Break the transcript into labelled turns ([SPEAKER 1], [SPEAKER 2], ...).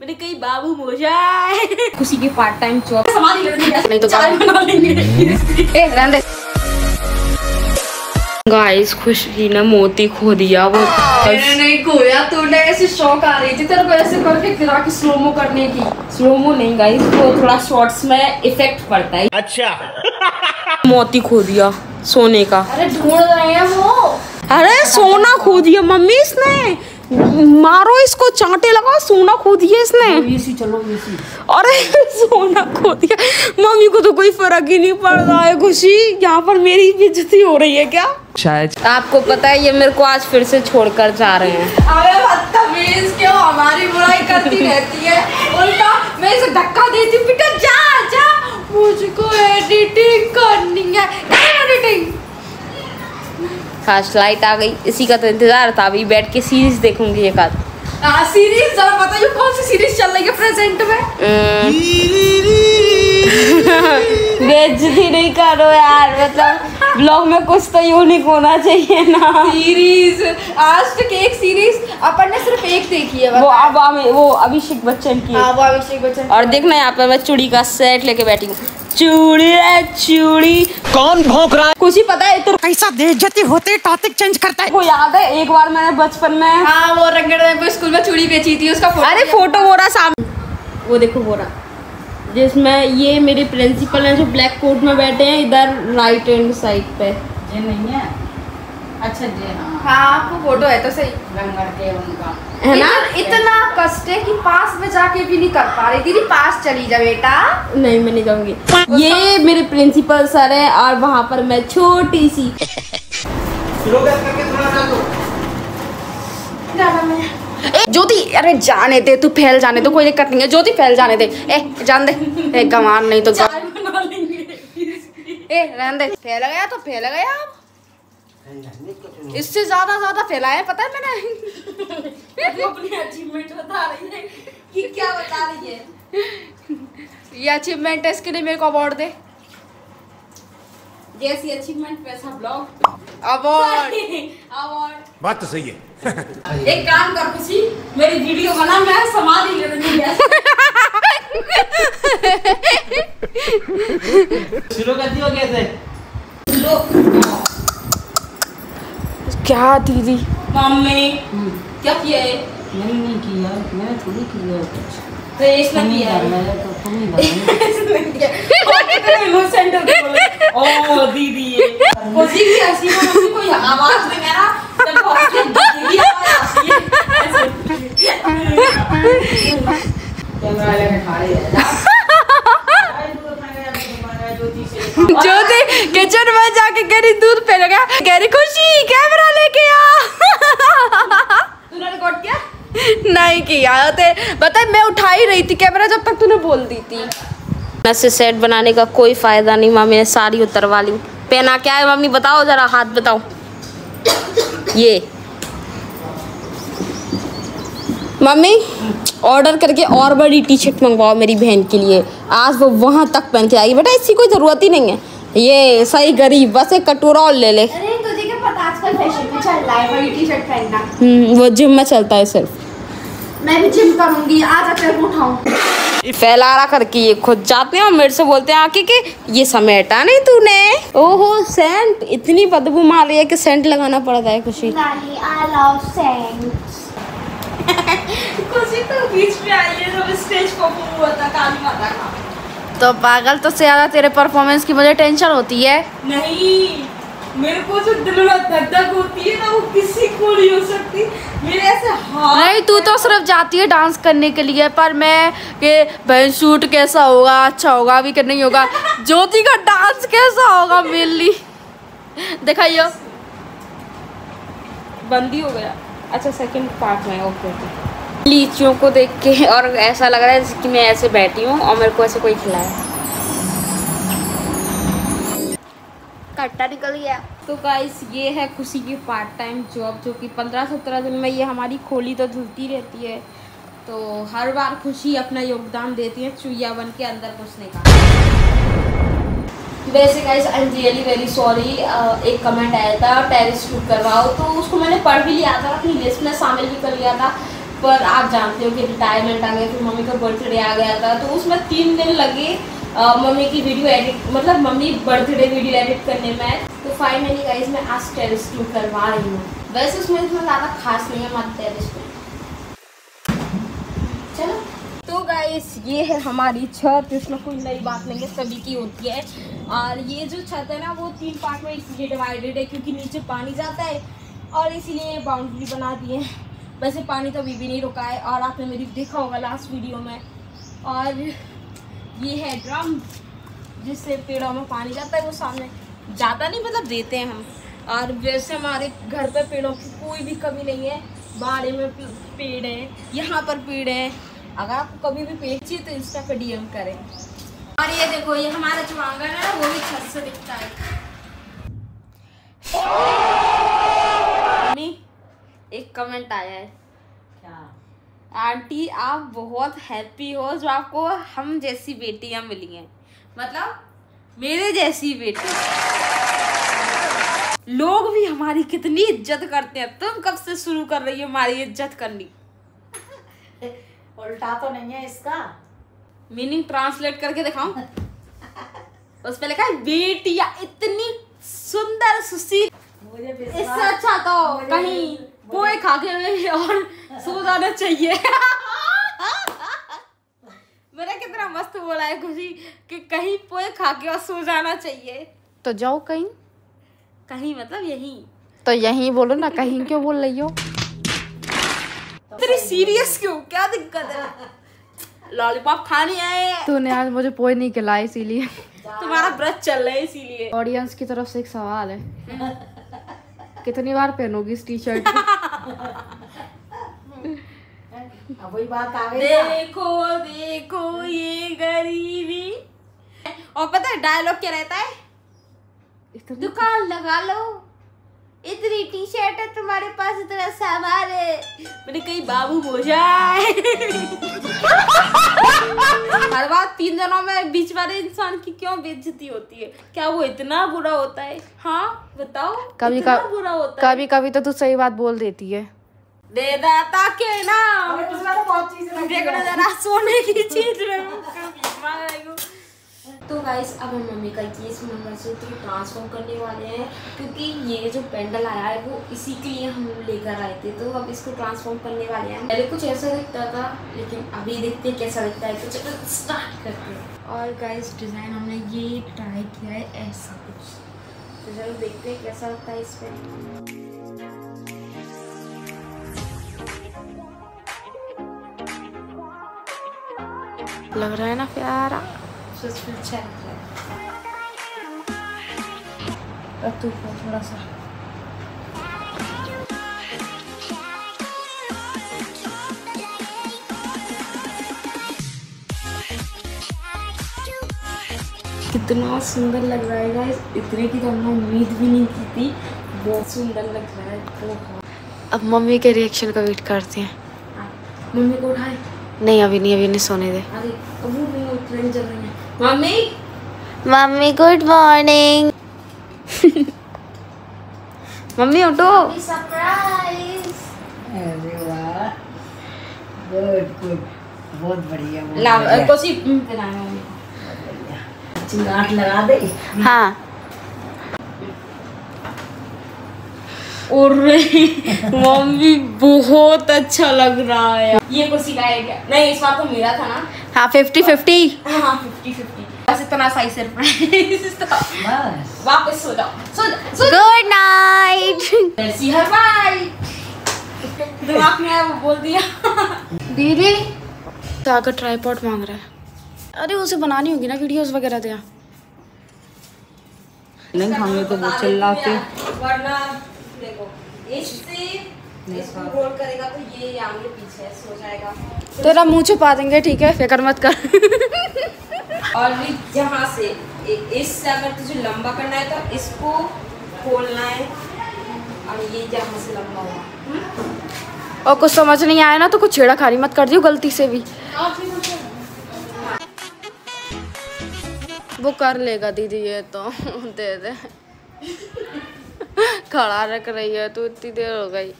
[SPEAKER 1] मैंने कही बाबू मोजाए खुशी की पार्ट टाइम जॉब नहीं तो बना लेंगे।
[SPEAKER 2] ए रहने दे।
[SPEAKER 1] गाइस खुशी ने मोती खो दिया वो
[SPEAKER 2] मैंने नहीं खोया तूने ऐसे शौक आ रही थी। तेरे को ऐसे करके गिरा के स्लोमो करने की?
[SPEAKER 1] स्लोमो नहीं गाइस वो थोड़ा शॉर्ट्स में इफ़ेक्ट पड़ता है।
[SPEAKER 3] अच्छा।
[SPEAKER 1] मोती खो दिया सोने का।
[SPEAKER 2] अरे ढूंढ रहे हैं वो।
[SPEAKER 1] अरे सोना खो दिया मम्मी इसने। मारो इसको चांटे लगाओ सोना खो दिया इसने।
[SPEAKER 2] इसी चलो
[SPEAKER 1] अरे सोना खो दिया। मम्मी को तो कोई फ़र्क ही नहीं पड़ रहा है खुशी। यहाँ पर मेरी बेइज्जती हो रही है क्या?
[SPEAKER 3] शायद।
[SPEAKER 1] आपको पता है ये मेरे को आज फिर से छोड़कर जा रहे हैं।
[SPEAKER 2] अबे बदतमीज क्यों? हमारी बुराई करती रहती है। उल्टा मैं इसे धक्का देती हूँ। बेटा जा जा। मुझको एडिटिंग करनी है। एडिटिंग
[SPEAKER 1] खास लाइट आ गई। इसी का तो इंतज़ार था अभी बैठ के सीरीज़ देखूँगी एक आध।
[SPEAKER 2] हाँ सीरीज़ जरा बताइए कौन सी सीरीज़ चल रही है प्रेजेंट में?
[SPEAKER 1] बेइज्जती नहीं करो यार मतलब ब्लॉग में कुछ तो यूनिक होना चाहिए ना।
[SPEAKER 2] सीरीज़ आज तक एक सीरीज़ अपन ने सिर्फ़ एक देखी है
[SPEAKER 1] वो अब वो अभिषेक बच्चन की
[SPEAKER 2] हाँ। वो अभिषेक बच्चन
[SPEAKER 1] और देखना यहाँ पे मैं चूड़ी का सेट लेके बैठी हूँ। चूड़ी रे चूड़ी।
[SPEAKER 3] कौन भौंक रहा है?
[SPEAKER 1] कुछ ही पता है तो
[SPEAKER 3] कैसा बेइज्जती होते टॉपिक चेंज करता है।
[SPEAKER 1] को याद है एक बार मैंने बचपन में
[SPEAKER 2] हाँ वो रंगड़ में स्कूल में चूड़ी बेची थी उसका फ़ोटो
[SPEAKER 1] अरे फ़ोटो हो रहा सामने। वो देखो हो रहा। जिसमें ये मेरे प्रिंसिपल हैं जो ब्लैक कोट में बैठे हैं इधर राइट हैंड साइड पे।
[SPEAKER 4] नहीं है? अच्छा जी हाँ।
[SPEAKER 2] हाँ आपको फ़ोटो है तो सही।
[SPEAKER 4] रंगड़ के उनका।
[SPEAKER 1] है ना?
[SPEAKER 2] इतना- कष्ट है कि पास में जाके भी नहीं कर पा रही। दीदी पास चली जा बेटा।
[SPEAKER 1] नहीं मैं नहीं जाऊँगी। ये मेरे प्रिंसिपल सर है और वहाँ पर मैं छोटी सी
[SPEAKER 2] ज्योति अरे जाने दे तू फैल जाने दे कोई दिक्कत नहीं है। ज्योति फैल जाने दे। ए जान दे। ए गंवार नहीं तो ए रहने दे। फैल गया तो फैल गया अब। इससे ज़्यादा ज़्यादा फैलाया पता है मैंने?
[SPEAKER 1] अपनी अचीवमेंट बता रही है कि क्या बता रही है?
[SPEAKER 2] ये अचीवमेंट है इसके लिए मेरे को अवार्ड दे।
[SPEAKER 1] जैसी अचीवमेंट वैसा ब्लॉग
[SPEAKER 2] अवार्ड
[SPEAKER 1] अवार्ड
[SPEAKER 3] बात तो सही है।
[SPEAKER 1] एक काम कर खुशी मेरी वीडियो बना मैं समाधि ले रही है।
[SPEAKER 4] शुरू कर दियो कैसे?
[SPEAKER 2] क्या दीदी?
[SPEAKER 1] मम्मी क्या किया है?
[SPEAKER 4] मैंने नहीं किया मैंने थोड़ी किया कुछ।
[SPEAKER 1] तो इसने किया है।
[SPEAKER 4] करना है तो तुम ही
[SPEAKER 1] ओ दीदी ये खुशी की में कोई आवाज़ है हंसती है, दीदी आवाज़ आती है
[SPEAKER 4] कैमरा लेके खा रही है
[SPEAKER 2] ज्योति किचन में जाके कह रही दूध पे लगा कह रही खुशी कैमरा लेके आ
[SPEAKER 1] तूने रिकॉर्ड किया
[SPEAKER 2] नहीं किया ते बता मैं उठा ही रही थी कैमरा जब तक तूने बोल दी थी।
[SPEAKER 1] से सेट बनाने का कोई फ़ायदा नहीं मम्मी ने सारी उतरवा ली। पहना क्या है मम्मी बताओ जरा हाथ बताओ। ये। मम्मी ऑर्डर करके और बड़ी टी शर्ट मंगवाओ मेरी बहन के लिए। आज वो वहाँ तक पहन के आएगी बेटा इसकी कोई ज़रूरत ही नहीं है। ये सही गरीब बस एक कटोरा और ले ले।
[SPEAKER 2] अरे तुझे क्या पता आजकल फ़ैशन में चल रहा है बड़ी टी शर्ट पहनना।
[SPEAKER 1] हम्म, वो जिम में चलता है सिर्फ़।
[SPEAKER 2] मैं भी जिम करूँगी आज अगर उठाऊं।
[SPEAKER 1] फैलारा करके ये खुद जाते हैं और मेरे से बोलते हैं आके कि ये समेटा नहीं तूने। ओहो सेंट इतनी बदबू मार रही है कि सेंट लगाना पड़ता है खुशी। खुशी तो बीच में आई है जब स्टेज परफॉर्म हुआ था काली माता का
[SPEAKER 2] तो पागल तो से ज़्यादा तेरे परफॉर्मेंस की मुझे टेंशन होती है।
[SPEAKER 1] नहीं। मेरे को जो दिल में धक धक होती है ना वो किसी को नहीं हो सकती। मेरे ऐसे हाथ
[SPEAKER 2] नहीं तू तो सिर्फ़ जाती है डांस करने के लिए पर मैं कि बहन शूट कैसा होगा अच्छा होगा अभी कि नहीं होगा। ज्योति का डांस कैसा होगा मेनली? दिखाइयो।
[SPEAKER 1] बंदी हो गया। अच्छा सेकंड पार्ट में ओके ओके लीचियों को देख के और ऐसा लग रहा है कि मैं ऐसे बैठी हूँ और मेरे को ऐसे कोई खिलाया।
[SPEAKER 2] कट्टा निकल गया।
[SPEAKER 1] तो गाइस ये है खुशी की पार्ट टाइम जॉब जो कि पंद्रह सत्रह दिन में ये हमारी खोली तो धुलती रहती है। तो हर बार खुशी अपना योगदान देती है चुईया बन के अंदर घुसने का। वैसे guys I am really very sorry एक कमेंट आया था टेरिस शूट करवाओ। तो उसको मैंने पढ़ भी लिया था, अपनी लिस्ट में शामिल भी कर लिया था। पर आप जानते हो कि रिटायरमेंट आ गया, फिर मम्मी का बर्थडे आ गया था तो उसमें तीन दिन लगे। मम्मी की वीडियो एडिट मतलब मम्मी बर्थडे वीडियो एडिट करने में तो फाइनली गाइस मैं आज टेरिस टूर करवा रही हूँ। वैसे उसमें इतना ज़्यादा खास नहीं है हमारे टेरिस चलो। तो गाइस ये है हमारी छत, इसमें कोई नई बात नहीं है, सभी की होती है। और ये जो छत है ना, वो तीन पार्ट में इसलिए डिवाइडेड है क्योंकि नीचे पानी जाता है और इसीलिए बाउंड्री बना दी है। वैसे पानी तो अभी भी नहीं रुका है और आपने मेरी देखा होगा लास्ट वीडियो में। और ये है ड्रम जिससे पेड़ों में पानी जाता है वो सामने जाता नहीं मतलब देते हैं हम। और वैसे हमारे घर पर पेड़ों की कोई भी कमी नहीं है बाड़े में पेड़ है यहाँ पर पेड़ है। अगर आपको कभी भी पेड़ चाहिए तो इंस्टा पे डीएम करें। और ये देखो ये हमारा जो आँगन है ना वो भी छत से दिखता है। एक कमेंट आया है। आंटी आप बहुत हैप्पी हो जो आपको हम जैसी बेटियाँ मिली हैं। मतलब मेरे जैसी बेटी। लोग भी हमारी कितनी इज़्ज़त करते हैं। तुम कब से शुरू कर रही हो हमारी इज़्ज़त करनी?
[SPEAKER 4] उल्टा तो नहीं है इसका।
[SPEAKER 1] मीनिंग ट्रांसलेट करके दिखाऊँ? उस पे लिखा है बेटियाँ इतनी सुंदर सुशील।
[SPEAKER 4] मुझे
[SPEAKER 1] इससे अच्छा तो कहीं पोए खा के और सो जाना चाहिए। मेरा कितना मस्त बोला है खुशी कि कहीं पोए खा के और सो जाना चाहिए।
[SPEAKER 2] तो जाओ कहीं।
[SPEAKER 1] कहीं मतलब यहीं।
[SPEAKER 2] तो यहीं बोलो ना कहीं क्यों बोल रही हो?
[SPEAKER 1] तेरी सीरियस क्यों? क्या दिक्कत है? लॉलीपॉप खाने आए।
[SPEAKER 2] तूने आज मुझे पोए नहीं खिलाया इसीलिए।
[SPEAKER 1] तुम्हारा व्रत चल रहा है इसीलिए।
[SPEAKER 2] ऑडियंस की तरफ़ से एक सवाल है। कितनी बार पहनोगी इस टी शर्ट
[SPEAKER 4] अब वही बात आ गई
[SPEAKER 1] देखो देखो ये गरीबी। और पता है डायलॉग क्या रहता है? दुकान लगा लो। इतनी टी शर्ट है तुम्हारे पास इतना सामान है। मैंने कहीं बाबू हो हर बार तीन जनों में बीच वाले इंसान की क्यों बेइज्जती होती है? क्या वो इतना बुरा होता है? हाँ बताओ
[SPEAKER 2] कभी
[SPEAKER 1] इतना
[SPEAKER 2] कभी
[SPEAKER 1] बुरा होता है।
[SPEAKER 2] कभी कभी तो तू सही बात बोल देती है।
[SPEAKER 1] दे दाता के
[SPEAKER 4] तो बहुत चीज़ें लगी
[SPEAKER 1] देखो ना। जरा सोने की चीज़ में। गाइस अब हम मम्मी का ये तो ट्रांसफॉर्म करने वाले हैं, क्योंकि ये जो पेंडल आया है, वो इसी के लिए हम लेकर आए थे तो अब इसको ट्रांसफॉर्म करने वाले हैं। पहले कुछ ऐसा दिखता था, लेकिन अभी देखते हैं कैसा दिखता है तो चलो स्टार्ट करते हैं। और गाइस डिज़ाइन हमने ये ट्राई किया है, ऐसा कुछ। तो चलो देखते हैं कैसा लगता है इस पर
[SPEAKER 2] लग रहा है ना प्यारा?
[SPEAKER 1] में अच्छा है अब तू थोड़ा सा कितना सुंदर लग रहा है गाइस इतने की तो हमने उम्मीद भी नहीं की थी बहुत सुंदर लग रहा है बहुत
[SPEAKER 2] अब मम्मी के रिएक्शन का वेट करते हैं।
[SPEAKER 1] हाँ, मम्मी को उठाए
[SPEAKER 2] नहीं अभी नहीं अभी नहीं सोने दे।
[SPEAKER 1] अरे भी वो ट्रेन चल रही है। Mummy
[SPEAKER 2] mummy good morning mummy उठो।
[SPEAKER 1] सरप्राइज़
[SPEAKER 4] अरे वाह। गुड गुड बहुत बढ़िया बहुत
[SPEAKER 1] ला कोसी
[SPEAKER 4] चिंगाट लगा दे।
[SPEAKER 2] हाँ।
[SPEAKER 1] और मम्मी बहुत अच्छा लग रहा है। ये कुछ सिखाया क्या? नहीं इस बार तो मेरा था ना।
[SPEAKER 2] हाँ फिफ्टी फिफ्टी
[SPEAKER 1] हाँ फिफ्टी फिफ्टी बस इतना सही सरप्राइज़ था
[SPEAKER 4] बस
[SPEAKER 1] वापस सो जाओ सो जाओ सो
[SPEAKER 2] गुड नाइट
[SPEAKER 1] जर्सी हर बाय दिमाग में आया वो बोल दिया।
[SPEAKER 2] दीदी तो आकर ट्राईपॉड मांग रहा है। अरे उसे बनानी होगी ना वीडियोस वगैरह दिया
[SPEAKER 4] नहीं हमें तो वो चिल्लाते
[SPEAKER 1] वरना देखो इससे रोल करेगा तो ये आगे पीछे सो जाएगा।
[SPEAKER 2] तेरा मुँह छुपा देंगे ठीक है? फ़िक्र मत कर।
[SPEAKER 1] और यहाँ से इ- इससे अगर तुझे लंबा करना है तो इसको खोलना है। और ये यहाँ से लंबा हुआ। हम्म?
[SPEAKER 2] और कुछ समझ नहीं आया ना तो कुछ छेड़ा खानी मत कर दियो गलती से भी। वो कर लेगा दीदी ये तो दे दे। खड़ा रख रही है तू इतनी देर हो गई।